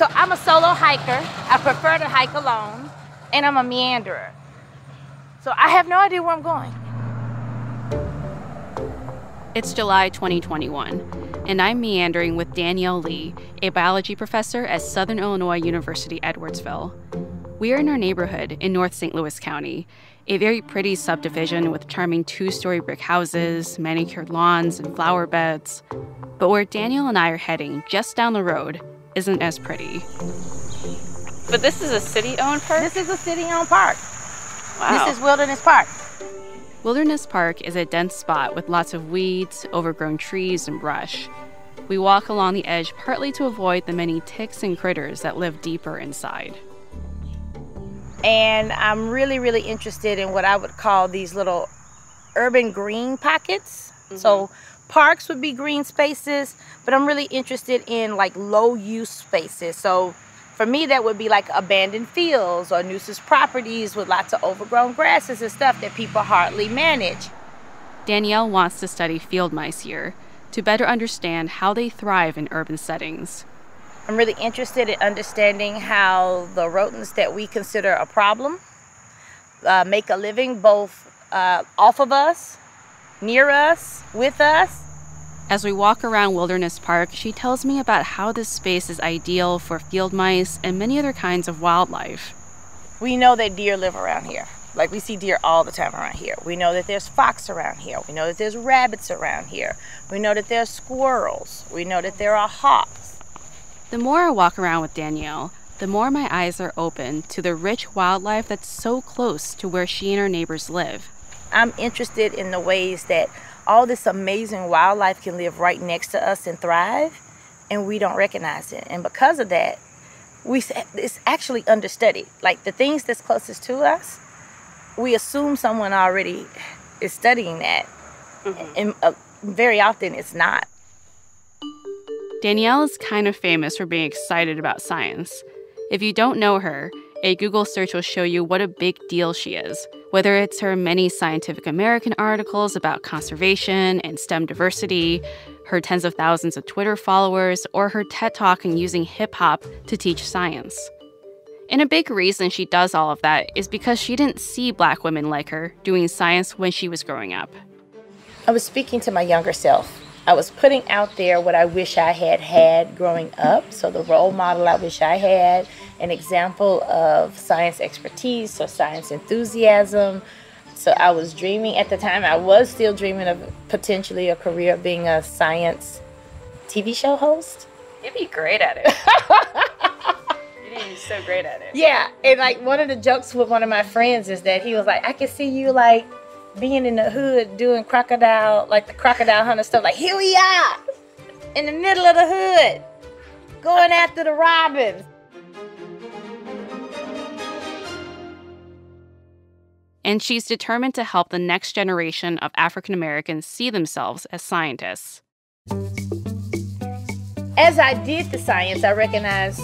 so I'm a solo hiker. I prefer to hike alone, and I'm a meanderer. So I have no idea where I'm going. It's July 2021, and I'm meandering with Danielle Lee, a biology professor at Southern Illinois University Edwardsville. We are in our neighborhood in North St. Louis County, a very pretty subdivision with charming two story brick houses, manicured lawns, and flower beds. But where Danielle and I are heading, just down the road, isn't as pretty. But this is a city owned park? This is a city owned park. Wow. This is Wilderness Park. Wilderness Park is a dense spot with lots of weeds, overgrown trees, and brush. We walk along the edge partly to avoid the many ticks and critters that live deeper inside. And I'm really, really interested in what I would call these little urban green pockets. Mm-hmm. So parks would be green spaces, but I'm really interested in like low use spaces. So for me, that would be like abandoned fields or nuisance properties with lots of overgrown grasses and stuff that people hardly manage. Danielle wants to study field mice here to better understand how they thrive in urban settings. I'm really interested in understanding how the rodents that we consider a problem uh, make a living both uh, off of us, near us, with us, as we walk around Wilderness Park, she tells me about how this space is ideal for field mice and many other kinds of wildlife. We know that deer live around here. Like we see deer all the time around here. We know that there's fox around here. We know that there's rabbits around here. We know that there's squirrels. We know that there are hawks. The more I walk around with Danielle, the more my eyes are open to the rich wildlife that's so close to where she and her neighbors live. I'm interested in the ways that all this amazing wildlife can live right next to us and thrive, and we don't recognize it. And because of that, we it's actually understudied. Like the things that's closest to us, we assume someone already is studying that, mm-hmm. and uh, very often it's not. Danielle is kind of famous for being excited about science. If you don't know her, a Google search will show you what a big deal she is, whether it's her many Scientific American articles about conservation and STEM diversity, her tens of thousands of Twitter followers, or her TED Talk on using hip hop to teach science. And a big reason she does all of that is because she didn't see black women like her doing science when she was growing up. I was speaking to my younger self. I was putting out there what I wish I had had growing up. So, the role model I wish I had, an example of science expertise or science enthusiasm. So I was dreaming at the time, I was still dreaming of potentially a career of being a science TV show host. You'd be great at it. You'd be so great at it. Yeah. And like one of the jokes with one of my friends is that he was like, I can see you like being in the hood doing crocodile, like the crocodile hunter stuff. Like, here we are in the middle of the hood going after the robins. and she's determined to help the next generation of African Americans see themselves as scientists. As I did the science, I recognized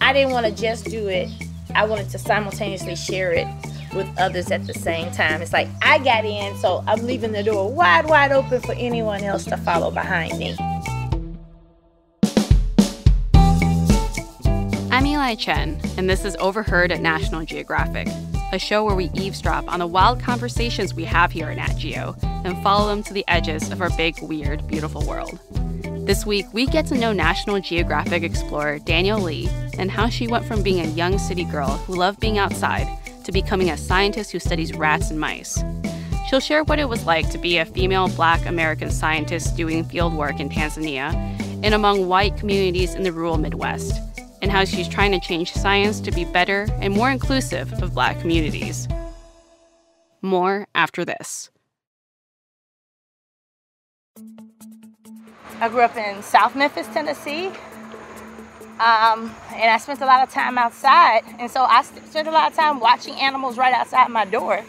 I didn't want to just do it, I wanted to simultaneously share it with others at the same time. It's like I got in, so I'm leaving the door wide, wide open for anyone else to follow behind me. I'm Eli Chen, and this is Overheard at National Geographic a show where we eavesdrop on the wild conversations we have here at Nat Geo and follow them to the edges of our big, weird, beautiful world. This week, we get to know National Geographic explorer Danielle Lee and how she went from being a young city girl who loved being outside to becoming a scientist who studies rats and mice. She'll share what it was like to be a female black American scientist doing field work in Tanzania and among white communities in the rural Midwest and how she's trying to change science to be better and more inclusive of Black communities. More after this. I grew up in South Memphis, Tennessee. Um, and I spent a lot of time outside. And so I spent a lot of time watching animals right outside my door.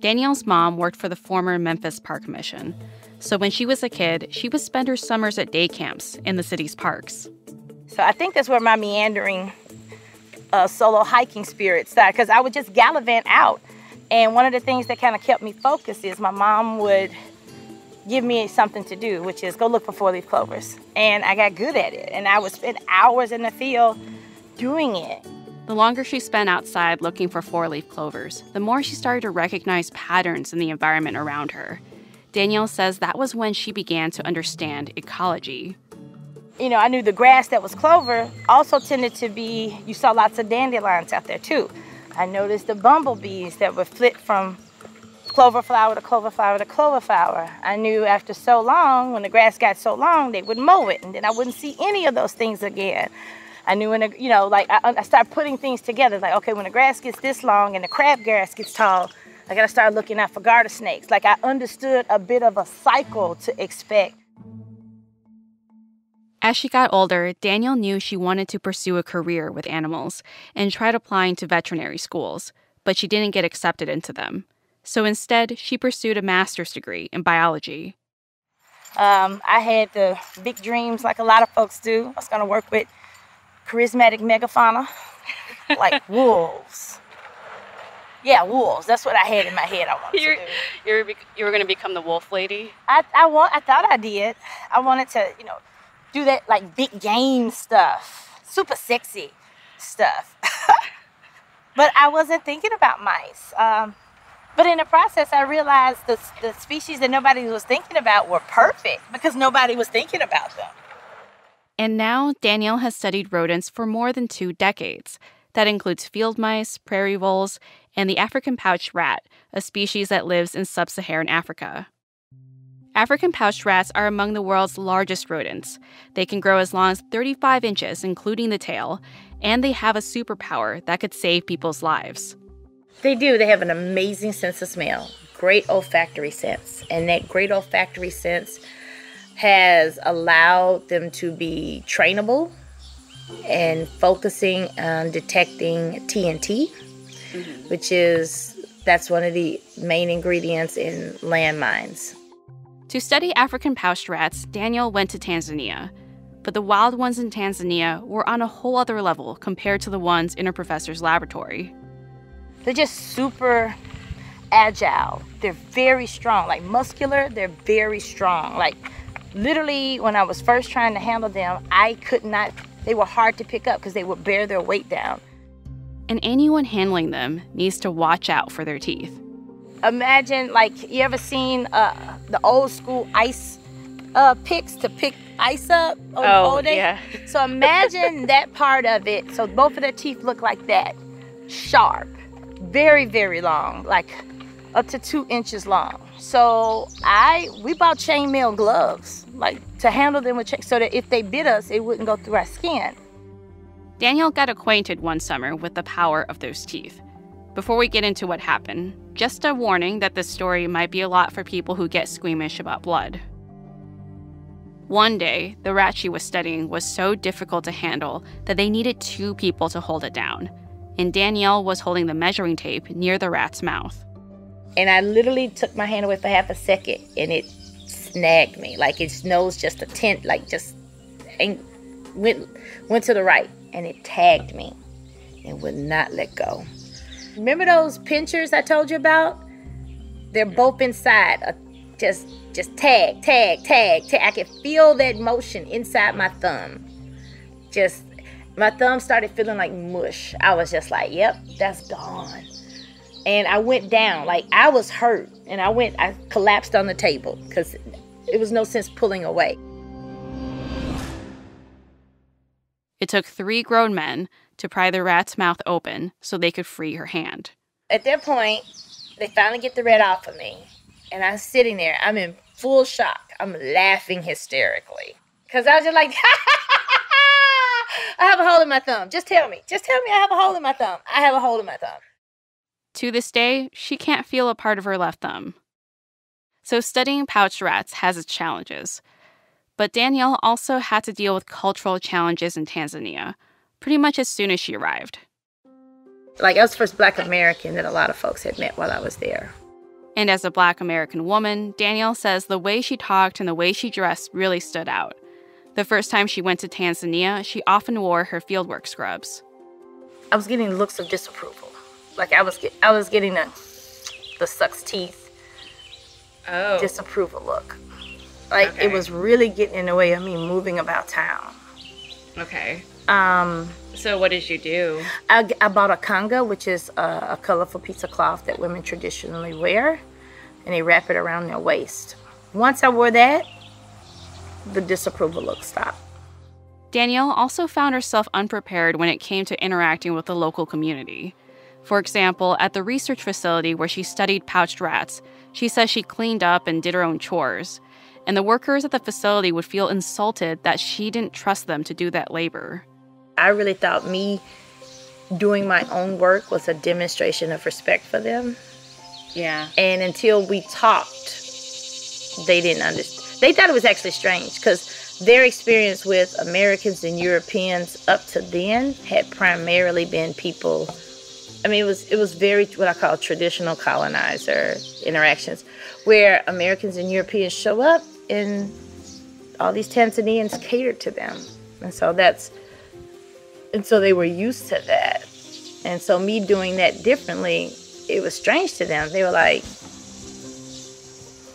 Danielle's mom worked for the former Memphis Park Commission. So when she was a kid, she would spend her summers at day camps in the city's parks. So I think that's where my meandering uh, solo hiking spirit started because I would just gallivant out. And one of the things that kind of kept me focused is my mom would give me something to do, which is go look for four leaf clovers. And I got good at it. And I would spend hours in the field doing it. The longer she spent outside looking for four leaf clovers, the more she started to recognize patterns in the environment around her. Danielle says that was when she began to understand ecology. You know, I knew the grass that was clover also tended to be, you saw lots of dandelions out there too. I noticed the bumblebees that would flit from clover flower to clover flower to clover flower. I knew after so long, when the grass got so long, they would mow it, and then I wouldn't see any of those things again. I knew when, you know, like I, I started putting things together. Like, okay, when the grass gets this long and the crabgrass gets tall, I gotta start looking out for garter snakes. Like I understood a bit of a cycle to expect. As she got older, Danielle knew she wanted to pursue a career with animals and tried applying to veterinary schools, but she didn't get accepted into them. So instead, she pursued a master's degree in biology. Um, I had the big dreams, like a lot of folks do. I was going to work with charismatic megafauna, like wolves. Yeah, wolves. That's what I had in my head. I wanted you're, to do. You're, you were going to become the wolf lady. I, I want. I thought I did. I wanted to, you know, do that like big game stuff, super sexy stuff. but I wasn't thinking about mice. Um, but in the process, I realized the, the species that nobody was thinking about were perfect because nobody was thinking about them. And now Danielle has studied rodents for more than two decades. That includes field mice, prairie voles, and the African pouched rat, a species that lives in sub Saharan Africa. African pouched rats are among the world's largest rodents. They can grow as long as 35 inches, including the tail, and they have a superpower that could save people's lives. They do. They have an amazing sense of smell, great olfactory sense. And that great olfactory sense has allowed them to be trainable and focusing on detecting TNT, mm-hmm. which is that's one of the main ingredients in landmines. To study African pouched rats, Danielle went to Tanzania. But the wild ones in Tanzania were on a whole other level compared to the ones in her professor's laboratory. They're just super agile. They're very strong, like muscular, they're very strong. Like literally when I was first trying to handle them, I could not they were hard to pick up because they would bear their weight down. And anyone handling them needs to watch out for their teeth. Imagine like you ever seen uh, the old school ice uh, picks to pick ice up oh, yeah. So imagine that part of it. So both of their teeth look like that, sharp very, very long, like up to two inches long. So I we bought chainmail gloves, like to handle them with so that if they bit us, it wouldn't go through our skin. Danielle got acquainted one summer with the power of those teeth. Before we get into what happened, just a warning that this story might be a lot for people who get squeamish about blood. One day, the rat she was studying was so difficult to handle that they needed two people to hold it down and Danielle was holding the measuring tape near the rat's mouth. And I literally took my hand away for half a second and it snagged me. Like its nose just a tint, like just went went to the right and it tagged me and would not let go. Remember those pinchers I told you about? They're both inside. Uh, just just tag, tag, tag, tag. I could feel that motion inside my thumb. Just my thumb started feeling like mush. I was just like, yep, that's gone. And I went down, like I was hurt, and I went, I collapsed on the table because it was no sense pulling away. It took three grown men to pry the rat's mouth open so they could free her hand. At that point, they finally get the rat off of me, and I'm sitting there. I'm in full shock. I'm laughing hysterically because I was just like, I have a hole in my thumb. Just tell me. Just tell me I have a hole in my thumb. I have a hole in my thumb. To this day, she can't feel a part of her left thumb. So studying pouched rats has its challenges. But Danielle also had to deal with cultural challenges in Tanzania pretty much as soon as she arrived. Like I was the first black American that a lot of folks had met while I was there. And as a black American woman, Danielle says the way she talked and the way she dressed really stood out. The first time she went to Tanzania, she often wore her fieldwork scrubs. I was getting looks of disapproval. Like I was, get, I was getting the, the sucks teeth, oh. disapproval look. Like Okay. it was really getting in the way of me moving about town. Okay. Um, So what did you do? I, I bought a kanga, which is a, a colorful piece of cloth that women traditionally wear, and they wrap it around their waist. Once I wore that, the disapproval look stopped. Danielle also found herself unprepared when it came to interacting with the local community. For example, at the research facility where she studied pouched rats, she says she cleaned up and did her own chores. And the workers at the facility would feel insulted that she didn't trust them to do that labor. I really thought me doing my own work was a demonstration of respect for them. Yeah. And until we talked, they didn't understand. They thought it was actually strange because their experience with Americans and Europeans up to then had primarily been people. I mean, it was it was very what I call traditional colonizer interactions, where Americans and Europeans show up and all these Tanzanians catered to them, and so that's and so they were used to that, and so me doing that differently, it was strange to them. They were like,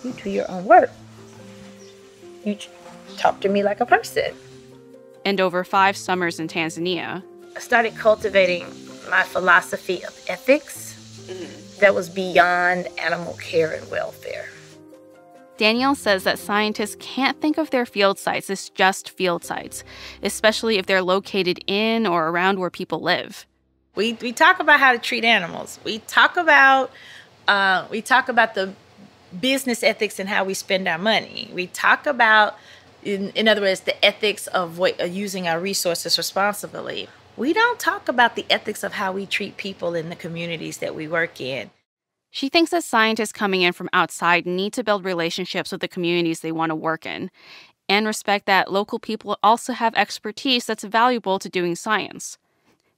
"You do your own work. You talk to me like a person." And over five summers in Tanzania, I started cultivating my philosophy of ethics that was beyond animal care and welfare. Danielle says that scientists can't think of their field sites as just field sites, especially if they're located in or around where people live. We, we talk about how to treat animals. We talk about uh, we talk about the business ethics and how we spend our money. We talk about, in, in other words, the ethics of what, uh, using our resources responsibly. We don't talk about the ethics of how we treat people in the communities that we work in. She thinks that scientists coming in from outside need to build relationships with the communities they want to work in and respect that local people also have expertise that's valuable to doing science.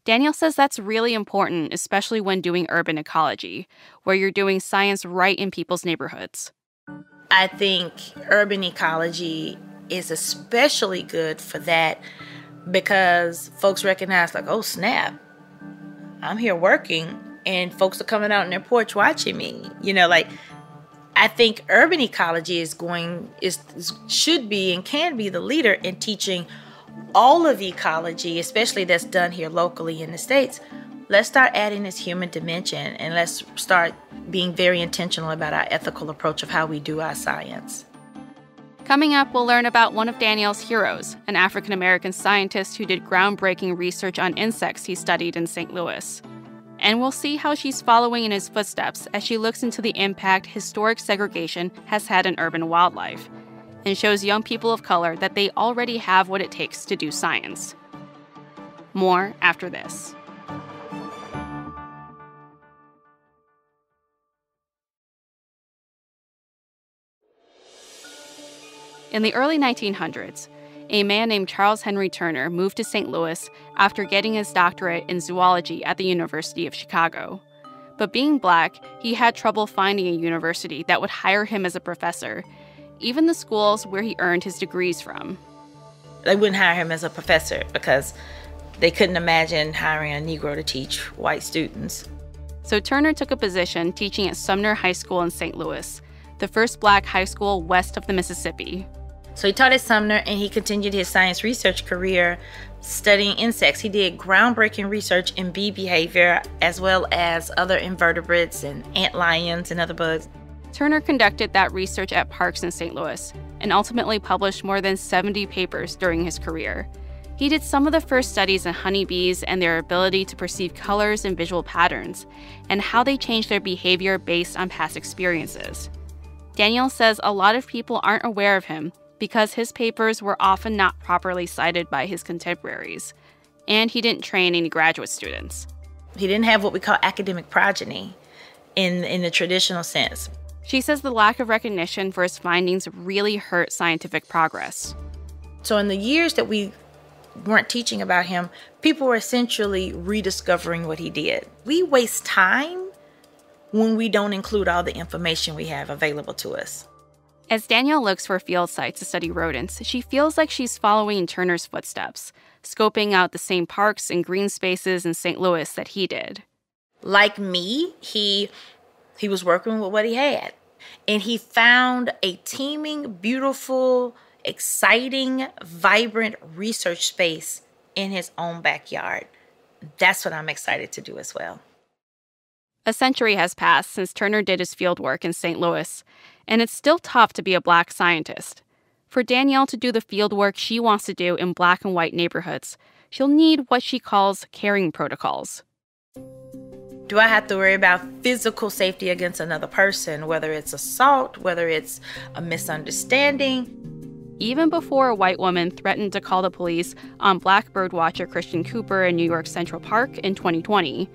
Danielle says that's really important, especially when doing urban ecology, where you're doing science right in people's neighborhoods. I think urban ecology is especially good for that because folks recognize, like, oh snap, I'm here working and folks are coming out on their porch watching me. You know, like, I think urban ecology is going, is should be and can be the leader in teaching all of ecology, especially that's done here locally in the States. Let's start adding this human dimension and let's start being very intentional about our ethical approach of how we do our science. Coming up, we'll learn about one of Danielle's heroes, an African American scientist who did groundbreaking research on insects he studied in St. Louis. And we'll see how she's following in his footsteps as she looks into the impact historic segregation has had on urban wildlife and shows young people of color that they already have what it takes to do science. More after this. In the early 1900s, a man named Charles Henry Turner moved to St. Louis after getting his doctorate in zoology at the University of Chicago. But being black, he had trouble finding a university that would hire him as a professor, even the schools where he earned his degrees from. They wouldn't hire him as a professor because they couldn't imagine hiring a Negro to teach white students. So Turner took a position teaching at Sumner High School in St. Louis, the first black high school west of the Mississippi. So he taught at Sumner and he continued his science research career studying insects. He did groundbreaking research in bee behavior as well as other invertebrates and ant lions and other bugs. Turner conducted that research at parks in St. Louis and ultimately published more than 70 papers during his career. He did some of the first studies on honeybees and their ability to perceive colors and visual patterns, and how they change their behavior based on past experiences. Danielle says a lot of people aren't aware of him because his papers were often not properly cited by his contemporaries, and he didn't train any graduate students. He didn't have what we call academic progeny in, in the traditional sense. She says the lack of recognition for his findings really hurt scientific progress. So, in the years that we weren't teaching about him, people were essentially rediscovering what he did. We waste time when we don't include all the information we have available to us. As Danielle looks for field sites to study rodents, she feels like she's following Turner's footsteps, scoping out the same parks and green spaces in St. Louis that he did. Like me, he he was working with what he had. And he found a teeming, beautiful, exciting, vibrant research space in his own backyard. That's what I'm excited to do as well. A century has passed since Turner did his fieldwork in St. Louis, and it's still tough to be a black scientist. For Danielle to do the fieldwork she wants to do in black and white neighborhoods, she'll need what she calls caring protocols. Do I have to worry about physical safety against another person, whether it's assault, whether it's a misunderstanding? Even before a white woman threatened to call the police on black birdwatcher Christian Cooper in New York Central Park in 2020,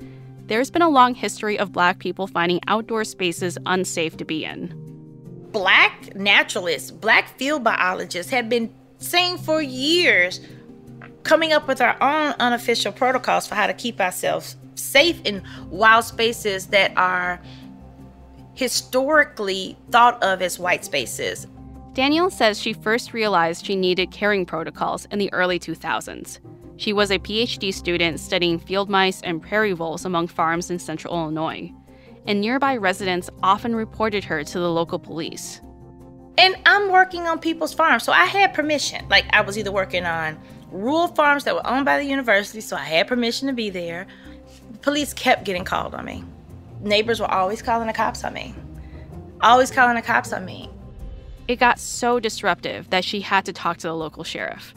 there's been a long history of black people finding outdoor spaces unsafe to be in. Black naturalists, black field biologists have been saying for years, coming up with our own unofficial protocols for how to keep ourselves safe in wild spaces that are historically thought of as white spaces. Danielle says she first realized she needed caring protocols in the early 2000s. She was a PhD student studying field mice and prairie voles among farms in central Illinois, and nearby residents often reported her to the local police. And I'm working on people's farms, so I had permission. Like, I was either working on rural farms that were owned by the university, so I had permission to be there, police kept getting called on me. Neighbors were always calling the cops on me. Always calling the cops on me. It got so disruptive that she had to talk to the local sheriff.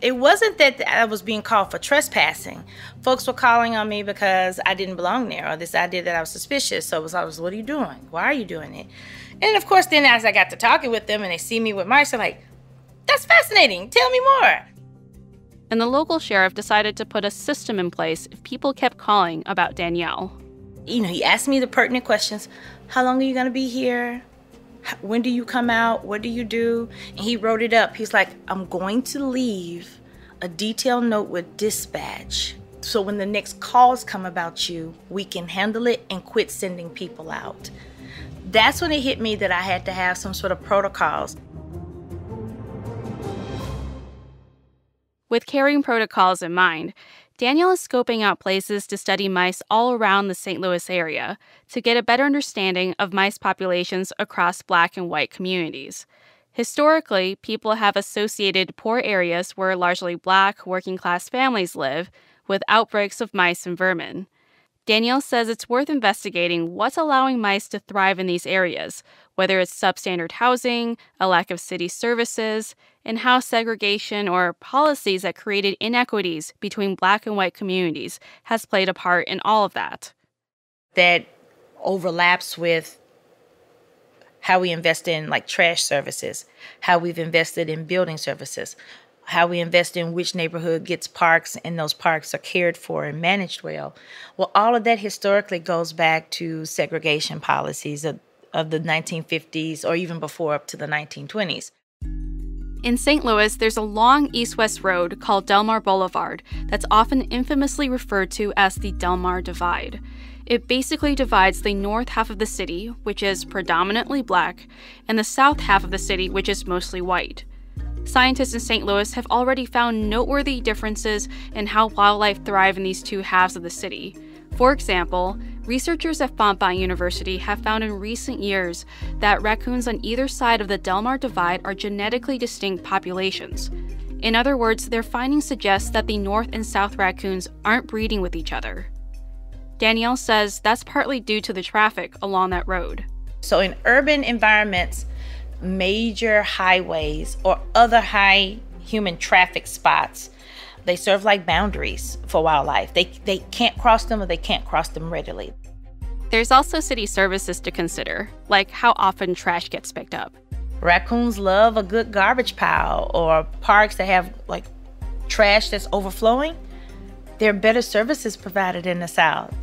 It wasn't that I was being called for trespassing. Folks were calling on me because I didn't belong there or this idea that I was suspicious. So it was always, what are you doing? Why are you doing it? And of course, then as I got to talking with them and they see me with they're like, that's fascinating. Tell me more and the local sheriff decided to put a system in place if people kept calling about Danielle. You know, he asked me the pertinent questions How long are you going to be here? When do you come out? What do you do? And he wrote it up. He's like, I'm going to leave a detailed note with dispatch. So when the next calls come about you, we can handle it and quit sending people out. That's when it hit me that I had to have some sort of protocols. With caring protocols in mind, Danielle is scoping out places to study mice all around the St. Louis area to get a better understanding of mice populations across black and white communities. Historically, people have associated poor areas where largely black working class families live with outbreaks of mice and vermin. Danielle says it's worth investigating what's allowing mice to thrive in these areas, whether it's substandard housing, a lack of city services, and how segregation or policies that created inequities between black and white communities has played a part in all of that. That overlaps with how we invest in like trash services, how we've invested in building services, how we invest in which neighborhood gets parks and those parks are cared for and managed well. Well, all of that historically goes back to segregation policies of, of the 1950s or even before up to the 1920s. In St. Louis, there's a long east west road called Delmar Boulevard that's often infamously referred to as the Delmar Divide. It basically divides the north half of the city, which is predominantly black, and the south half of the city, which is mostly white. Scientists in St. Louis have already found noteworthy differences in how wildlife thrive in these two halves of the city. For example, researchers at Fontbonne University have found in recent years that raccoons on either side of the Delmar Divide are genetically distinct populations. In other words, their findings suggest that the north and south raccoons aren't breeding with each other. Danielle says that's partly due to the traffic along that road. So, in urban environments, major highways or other high human traffic spots they serve like boundaries for wildlife. They, they can't cross them or they can't cross them readily. There's also city services to consider, like how often trash gets picked up. Raccoons love a good garbage pile or parks that have like trash that's overflowing. There are better services provided in the South.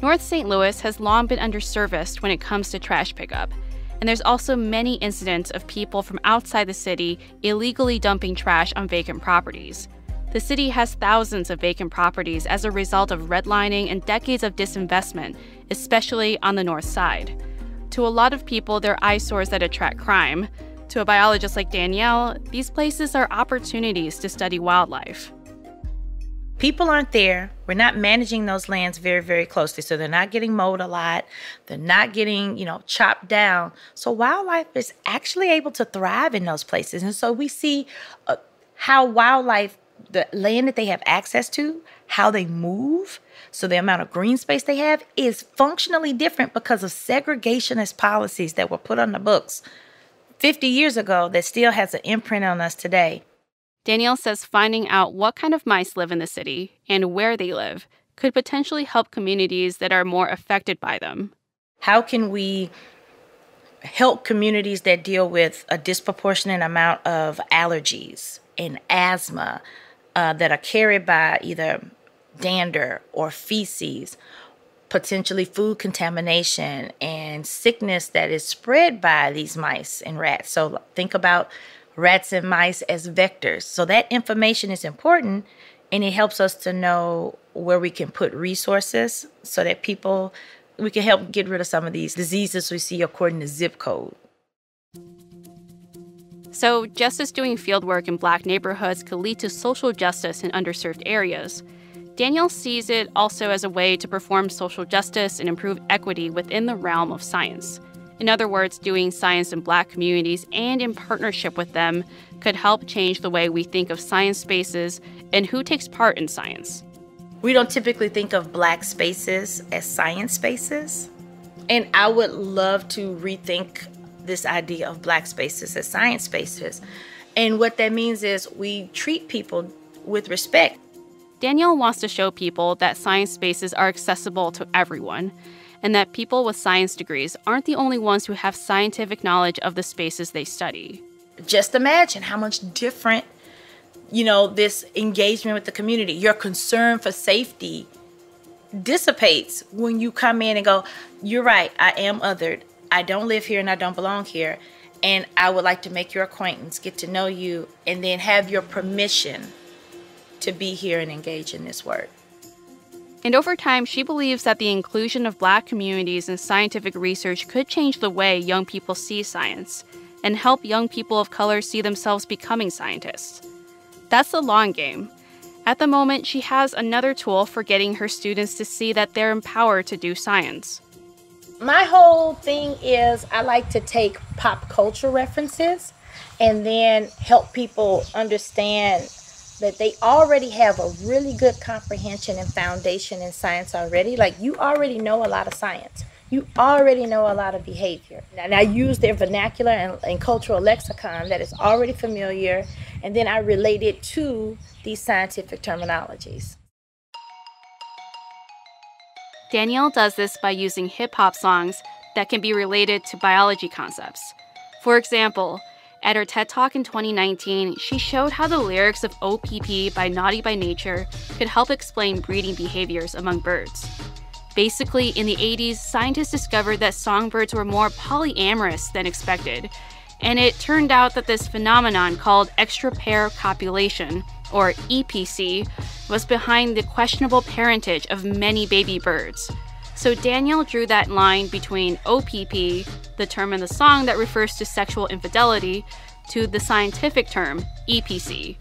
North St. Louis has long been underserviced when it comes to trash pickup, and there's also many incidents of people from outside the city illegally dumping trash on vacant properties. The city has thousands of vacant properties as a result of redlining and decades of disinvestment, especially on the north side. To a lot of people, they're eyesores that attract crime. To a biologist like Danielle, these places are opportunities to study wildlife. People aren't there. We're not managing those lands very, very closely. So they're not getting mowed a lot. They're not getting, you know, chopped down. So wildlife is actually able to thrive in those places. And so we see uh, how wildlife, the land that they have access to, how they move, so the amount of green space they have is functionally different because of segregationist policies that were put on the books 50 years ago that still has an imprint on us today. Danielle says finding out what kind of mice live in the city and where they live could potentially help communities that are more affected by them. How can we help communities that deal with a disproportionate amount of allergies and asthma uh, that are carried by either dander or feces, potentially food contamination and sickness that is spread by these mice and rats? So think about rats and mice as vectors. So that information is important and it helps us to know where we can put resources so that people we can help get rid of some of these diseases we see according to zip code. So, just as doing fieldwork in black neighborhoods could lead to social justice in underserved areas, Danielle sees it also as a way to perform social justice and improve equity within the realm of science. In other words, doing science in black communities and in partnership with them could help change the way we think of science spaces and who takes part in science. We don't typically think of black spaces as science spaces. And I would love to rethink this idea of black spaces as science spaces. And what that means is we treat people with respect. Danielle wants to show people that science spaces are accessible to everyone and that people with science degrees aren't the only ones who have scientific knowledge of the spaces they study. Just imagine how much different, you know, this engagement with the community, your concern for safety dissipates when you come in and go, You're right, I am othered. I don't live here and I don't belong here. And I would like to make your acquaintance, get to know you, and then have your permission to be here and engage in this work. And over time, she believes that the inclusion of Black communities in scientific research could change the way young people see science and help young people of color see themselves becoming scientists. That's the long game. At the moment, she has another tool for getting her students to see that they're empowered to do science. My whole thing is I like to take pop culture references and then help people understand that they already have a really good comprehension and foundation in science already. Like you already know a lot of science. You already know a lot of behavior. And I use their vernacular and, and cultural lexicon that is already familiar, and then I relate it to these scientific terminologies. Danielle does this by using hip hop songs that can be related to biology concepts. For example, at her TED Talk in 2019, she showed how the lyrics of OPP by Naughty by Nature could help explain breeding behaviors among birds. Basically, in the 80s, scientists discovered that songbirds were more polyamorous than expected, and it turned out that this phenomenon called extra pair copulation, or EPC, was behind the questionable parentage of many baby birds. So Danielle drew that line between OPP, the term in the song that refers to sexual infidelity, to the scientific term EPC.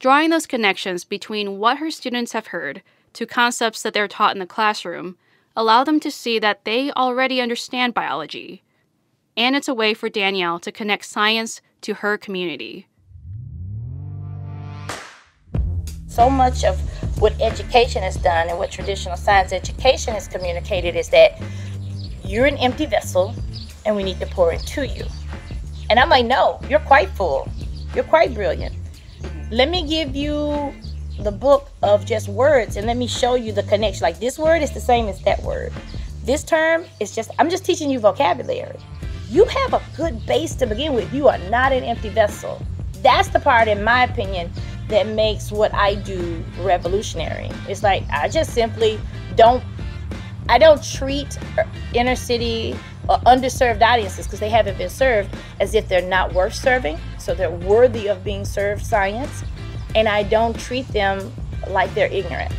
Drawing those connections between what her students have heard to concepts that they're taught in the classroom allow them to see that they already understand biology. And it's a way for Danielle to connect science to her community. So much of what education has done and what traditional science education has communicated is that you're an empty vessel and we need to pour into you. And I'm like, no, you're quite full. You're quite brilliant. Let me give you the book of just words and let me show you the connection. Like this word is the same as that word. This term is just, I'm just teaching you vocabulary. You have a good base to begin with. You are not an empty vessel. That's the part, in my opinion, that makes what I do revolutionary. It's like I just simply don't I don't treat inner city or underserved audiences because they haven't been served as if they're not worth serving. So they're worthy of being served science. And I don't treat them like they're ignorant.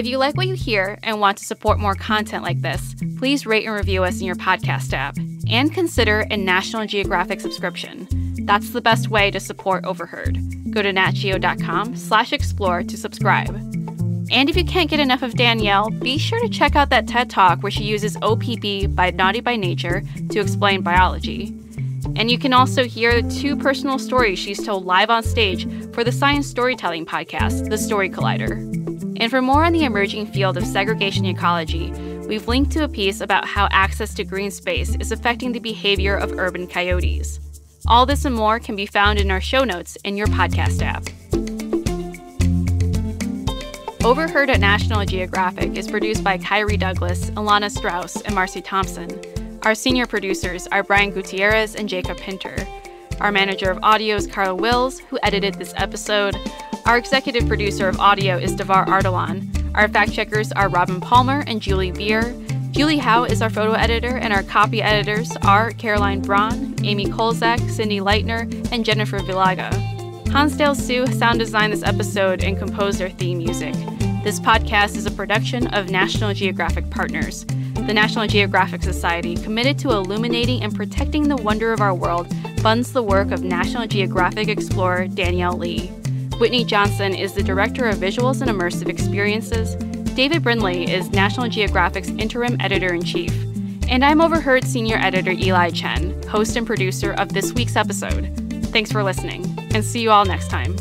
If you like what you hear and want to support more content like this, please rate and review us in your podcast app and consider a National Geographic subscription. That's the best way to support Overheard. Go to natgeo.com slash explore to subscribe. And if you can't get enough of Danielle, be sure to check out that TED Talk where she uses OPP by Naughty by Nature to explain biology. And you can also hear two personal stories she's told live on stage for the science storytelling podcast, The Story Collider. And for more on the emerging field of segregation ecology, we've linked to a piece about how access to green space is affecting the behavior of urban coyotes. All this and more can be found in our show notes in your podcast app. Overheard at National Geographic is produced by Khari Douglas, Ilana Strauss, and Marcy Thompson. Our senior producers are Brian Gutierrez and Jacob Pinter. Our manager of audio is Carla Wills, who edited this episode. Our executive producer of audio is Davar Ardalan. Our fact checkers are Robin Palmer and Julie Beer. Julie Howe is our photo editor, and our copy editors are Caroline Braun, Amy Kolczak, Cindy Leitner, and Jennifer Vilaga. Hansdale Hsu sound designed this episode and composed our theme music. This podcast is a production of National Geographic Partners. The National Geographic Society, committed to illuminating and protecting the wonder of our world, funds the work of National Geographic explorer Danielle Lee. Whitney Johnson is the Director of Visuals and Immersive Experiences. David Brindley is National Geographic's Interim Editor in Chief. And I'm Overheard Senior Editor Eli Chen, host and producer of this week's episode. Thanks for listening, and see you all next time.